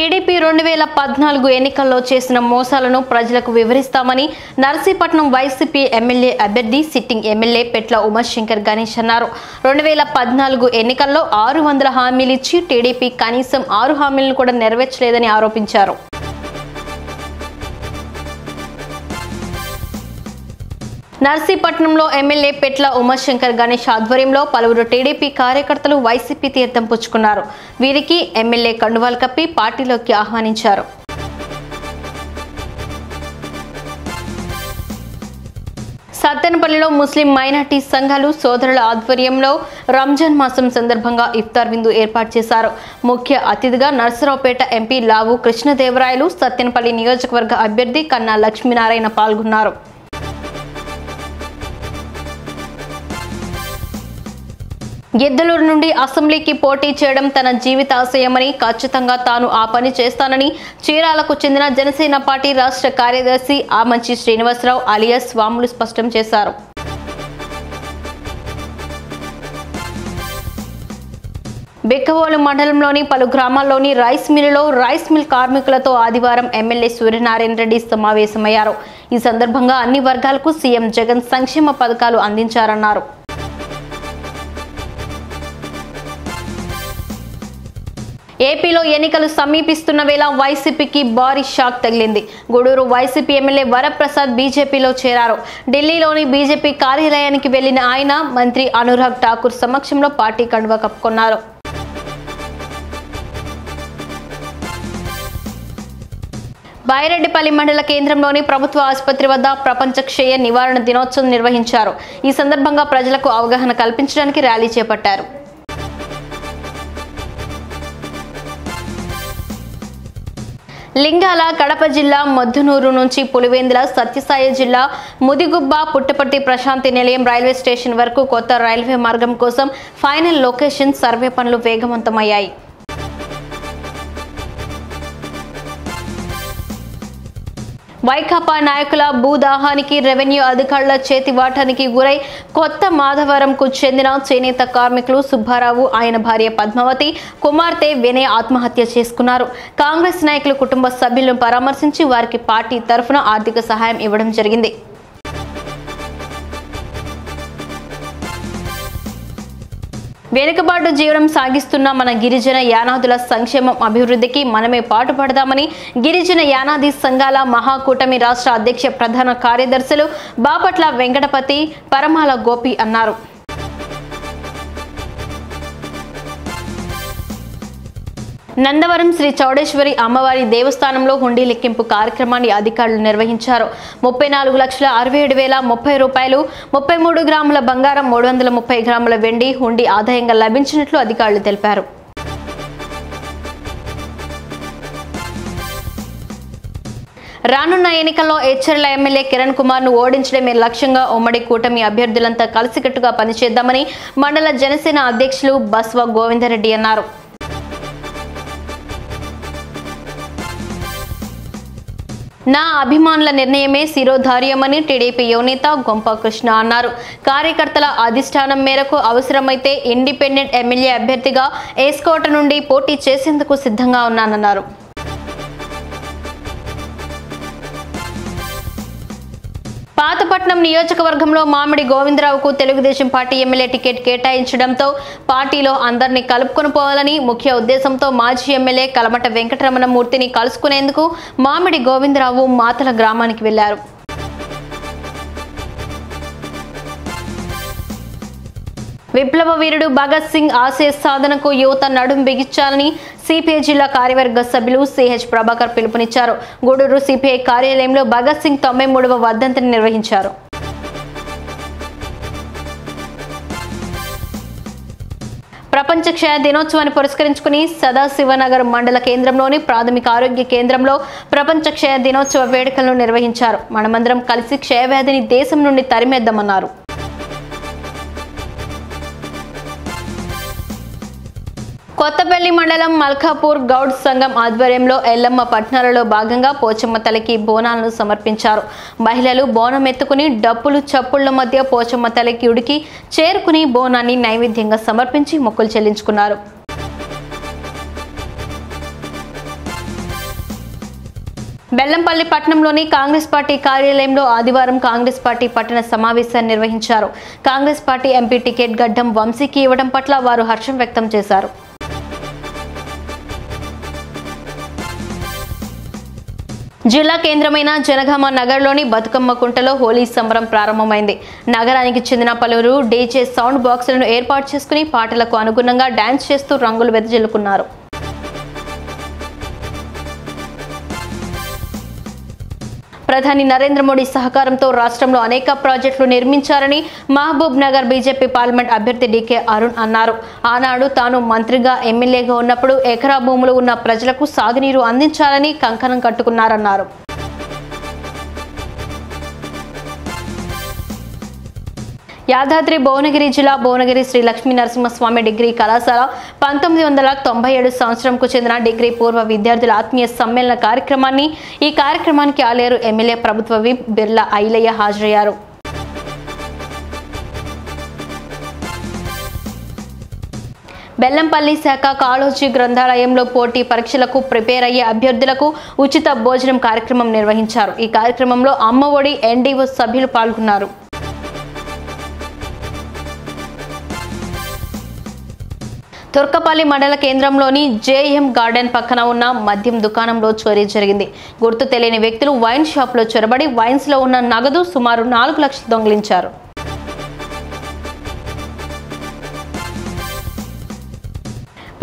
TDP రెండు వేల పద్నాలుగు ఎన్నికల్లో చేసిన మోసాలను ప్రజలకు వివరిస్తామని నర్సీపట్నం వైసీపీ ఎమ్మెల్యే అభ్యర్థి సిట్టింగ్ ఎమ్మెల్యే పెట్ల ఉమాశంకర్ గణేష్ అన్నారు. రెండు వేల పద్నాలుగు ఎన్నికల్లో ఆరు వందల హామీలు ఇచ్చి టీడీపీ కనీసం ఆరు హామీలను కూడా నెరవేర్చలేదని ఆరోపించారు. నర్సీపట్నంలో ఎమ్మెల్యే పెట్ల ఉమాశంకర్ గణేష్ ఆధ్వర్యంలో పలువురు టీడీపీ కార్యకర్తలు వైసీపీ తీర్థం పుచ్చుకున్నారు. వీరికి ఎమ్మెల్యే కండువాలు కప్పి పార్టీలోకి ఆహ్వానించారు. సత్తెనపల్లిలో ముస్లిం మైనార్టీ సంఘాలు సోదరుల ఆధ్వర్యంలో రంజాన్ మాసం సందర్భంగా ఇఫ్తార్ విందు ఏర్పాటు చేశారు. ముఖ్య అతిథిగా నర్సరావుపేట ఎంపీ లావు కృష్ణదేవరాయలు సత్తెనపల్లి నియోజకవర్గ అభ్యర్థి కన్నా లక్ష్మీనారాయణ పాల్గొన్నారు. గిద్దలూరు నుండి అసెంబ్లీకి పోటీ చేయడం తన జీవితాశయమని ఖచ్చితంగా తాను ఆ పని చేస్తానని చీరాలకు చెందిన జనసేన పార్టీ రాష్ట్ర కార్యదర్శి ఆమంచి శ్రీనివాసరావు అలియాస్ స్వాములు స్పష్టం చేశారు. బిక్కవోలు మండలంలోని పలు గ్రామాల్లోని రైస్ మిల్లులో రైస్ మిల్ కార్మికులతో ఆదివారం ఎమ్మెల్యే సూర్యనారాయణ రెడ్డి సమావేశమయ్యారు. ఈ సందర్భంగా అన్ని వర్గాలకు సీఎం జగన్ సంక్షేమ పథకాలు అందించారన్నారు. ఏపీలో ఎన్నికలు సమీపిస్తున్న వేళ వైసీపీకి భారీ షాక్ తగిలింది. గూడూరు వైసీపీ ఎమ్మెల్యే వరప్రసాద్ బీజేపీలో చేరారు. ఢిల్లీలోని బీజేపీ కార్యాలయానికి వెళ్ళిన ఆయన మంత్రి అనురాగ్ ఠాకూర్ సమక్షంలో పార్టీ కండువ కప్పుకున్నారు. బైరెడ్డిపల్లి మండల కేంద్రంలోని ప్రభుత్వ ఆసుపత్రి వద్ద ప్రపంచ క్షయ నివారణ దినోత్సవం నిర్వహించారు. ఈ సందర్భంగా ప్రజలకు అవగాహన కల్పించడానికి ర్యాలీ చేపట్టారు. లింగాల కడప జిల్లా మద్దునూరు నుంచి పులివెందుల సత్యసాయి జిల్లా ముదిగుబ్బ పుట్టపర్తి ప్రశాంతి నిలయం రైల్వే స్టేషన్ వరకు కొత్త రైల్వే మార్గం కోసం ఫైనల్ లొకేషన్ సర్వే పనులు వేగవంతమయ్యాయి. వైకాపా నాయకుల భూదాహానికి రెవెన్యూ అధికారుల చేతివాటానికి గురై కొత్త మాధవరంకు చెందిన చేనేత కార్మికులు సుబ్బారావు ఆయన భార్య పద్మావతి కుమార్తె వినయ్ ఆత్మహత్య చేసుకున్నారు. కాంగ్రెస్ నాయకులు కుటుంబ సభ్యులను పరామర్శించి వారికి పార్టీ తరఫున ఆర్థిక సహాయం ఇవ్వడం జరిగింది. వెనుకబాటు జీవనం సాగిస్తున్న మన గిరిజన యానాదుల సంక్షేమం అభివృద్ధికి మనమే పాటుపడదామని గిరిజన యానాది సంఘాల మహాకూటమి రాష్ట్ర అధ్యక్ష ప్రధాన కార్యదర్శులు బాపట్ల వెంకటపతి పరమాల గోపి అన్నారు. నందవరం శ్రీ చౌడేశ్వరి అమ్మవారి దేవస్థానంలో హుండీ లెక్కింపు కార్యక్రమాన్ని అధికారులు నిర్వహించారు. ముప్పై నాలుగు లక్షల అరవై ఏడు వేల ముప్పై రూపాయలు ముప్పై మూడు గ్రాముల బంగారం మూడు వందల ముప్పై గ్రాముల వెండి హుండీ ఆదాయంగా లభించినట్లు అధికారులు తెలిపారు. రానున్న ఎన్నికల్లో హెచ్చర్ల ఎమ్మెల్యే కిరణ్ కుమార్ను ఓడించడమే లక్ష్యంగా ఉమ్మడి కూటమి అభ్యర్థులంతా కలిసికట్టుగా పనిచేద్దామని మండల జనసేన అధ్యక్షులు బస్వ గోవిందరెడ్డి అన్నారు. నా అభిమానుల నిర్ణయమే శిరోధార్యమని టీడీపీ యువనేత గొంప కృష్ణ అన్నారు. కార్యకర్తల అధిష్టానం మేరకు అవసరమైతే ఇండిపెండెంట్ ఎమ్మెల్యే అభ్యర్థిగా ఏస్కోట నుండి పోటీ చేసేందుకు సిద్ధంగా ఉన్నానన్నారు. పాతపట్నం నియోజకవర్గంలో మామిడి గోవిందరావుకు తెలుగుదేశం పార్టీ ఎమ్మెల్యే టికెట్ కేటాయించడంతో పార్టీలో అందరినీ కలుపుకొని పోవాలని ముఖ్య ఉద్దేశంతో మాజీ ఎమ్మెల్యే కలమట వెంకటరమణమూర్తిని కలుసుకునేందుకు మామిడి గోవిందరావు మాతల గ్రామానికి వెళ్ళారు విప్లవ వీరుడు భగత్ సింగ్ ఆశయ సాధనకు యువత నడుం బిగించాలని సిపిఐ జిల్లా కార్యవర్గ సభ్యులు సిహెచ్ ప్రభాకర్ పిలుపునిచ్చారు. గూడూరు సిపిఐ కార్యాలయంలో భగత్ సింగ్ తొంభై మూడవ వర్ధంతిని నిర్వహించారు. ప్రపంచ క్షయ దినోత్సవాన్ని పురస్కరించుకుని సదాశివనగర్ మండల కేంద్రంలోని ప్రాథమిక ఆరోగ్య కేంద్రంలో ప్రపంచ క్షయ దినోత్సవ వేడుకలను నిర్వహించారు. మనమందరం కలిసి క్షయవ్యాధిని దేశం నుండి తరిమేద్దామన్నారు. కొత్తపల్లి మండలం మల్కాపూర్ గౌడ్ సంఘం ఆధ్వర్యంలో ఎల్లమ్మ పట్నాలలో భాగంగా పోచమ్మ తల్లికి బోనాలను సమర్పించారు. మహిళలు బోనం ఎత్తుకుని డప్పులు చప్పుళ్ళ మధ్య పోచమ్మ తల్లికి ఉడికి చేరుకుని బోనాన్ని నైవేద్యంగా సమర్పించి మొక్కులు చెల్లించుకున్నారు. బెల్లంపల్లి పట్టణంలోని కాంగ్రెస్ పార్టీ కార్యాలయంలో ఆదివారం కాంగ్రెస్ పార్టీ పట్టణ సమావేశాన్ని నిర్వహించారు. కాంగ్రెస్ పార్టీ ఎంపీ టికెట్ గడ్డం వంశీకి ఇవ్వడం పట్ల వారు హర్షం వ్యక్తం చేశారు. జిల్లా కేంద్రమైన జనగామ నగర్లోని బతుకమ్మ కుంటలో హోలీ సంబరం ప్రారంభమైంది. నగరానికి చెందిన పలువురు డీజే సౌండ్ బాక్సులను ఏర్పాటు చేసుకుని పాటలకు అనుగుణంగా డాన్స్ చేస్తూ రంగులు వెదజల్లుకున్నారు. ప్రధాని నరేంద్ర మోడీ సహకారంతో రాష్ట్రంలో అనేక ప్రాజెక్టులు నిర్మించారని మహబూబ్ నగర్ బీజేపీ పార్లమెంట్ అభ్యర్థి డీకే అరుణ్ అన్నారు. ఆనాడు తాను మంత్రిగా ఎమ్మెల్యేగా ఉన్నప్పుడు ఎకరా భూములు ఉన్న ప్రజలకు సాగునీరు అందించాలని కంకణం కట్టుకున్నారన్నారు. యాదాద్రి భువనగిరి జిల్లా భువనగిరి శ్రీ లక్ష్మీ నరసింహస్వామి డిగ్రీ కళాశాల పంతొమ్మిది వందల తొంభై ఏడు సంవత్సరంకు చెందిన డిగ్రీ పూర్వ విద్యార్థుల ఆత్మీయ సమ్మేళన కార్యక్రమాన్ని ఈ కార్యక్రమానికి ఆలేరు ఎమ్మెల్యే ప్రభుత్వ విప్ బిర్లా ఐలయ్య హాజరయ్యారు. బెల్లంపల్లి శాఖ కాళోజీ గ్రంథాలయంలో పోటీ పరీక్షలకు ప్రిపేర్ అయ్యే అభ్యర్థులకు ఉచిత భోజనం కార్యక్రమం నిర్వహించారు. ఈ కార్యక్రమంలో అమ్మఒడి ఎన్డీఓ సభ్యులు పాల్గొన్నారు. తుర్కపల్లి మండల కేంద్రంలోని జేఎం గార్డెన్ పక్కన ఉన్న మద్యం దుకాణంలో చోరీ జరిగింది. గుర్తు తెలియని వ్యక్తులు వైన్ షాప్లో చొరబడి వైన్స్లో ఉన్న నగదు సుమారు నాలుగు లక్షలు దొంగిలించారు.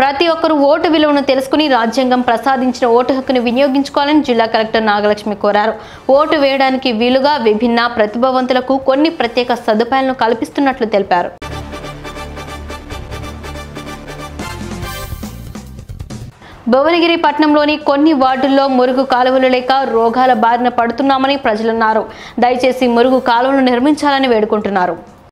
ప్రతి ఒక్కరూ ఓటు విలువను తెలుసుకుని రాజ్యాంగం ప్రసాదించిన ఓటు హక్కును వినియోగించుకోవాలని జిల్లా కలెక్టర్ నాగలక్ష్మి కోరారు. ఓటు వేయడానికి వీలుగా విభిన్న ప్రతిభావంతులకు కొన్ని ప్రత్యేక సదుపాయాలను కల్పిస్తున్నట్లు తెలిపారు. భువనగిరి పట్టణంలోని కొన్ని వార్డుల్లో మురుగు కాలువలు లేక రోగాల బారిన పడుతున్నామని ప్రజలన్నారు. దయచేసి మురుగు కాలువలు నిర్మించాలని వేడుకుంటున్నారు.